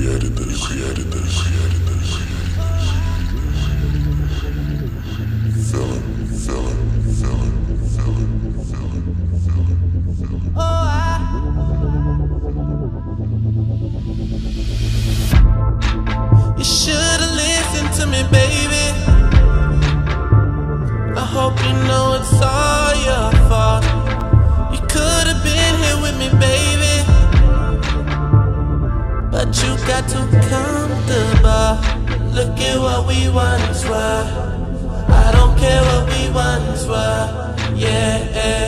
created this, created this, created this. Feel it, feel it, feel it, feel it, feel. Oh, I. You should've listened to me, baby. I hope you know it's all But you got too comfortable. Look at what we once were. I don't care what we once were. Yeah, eh.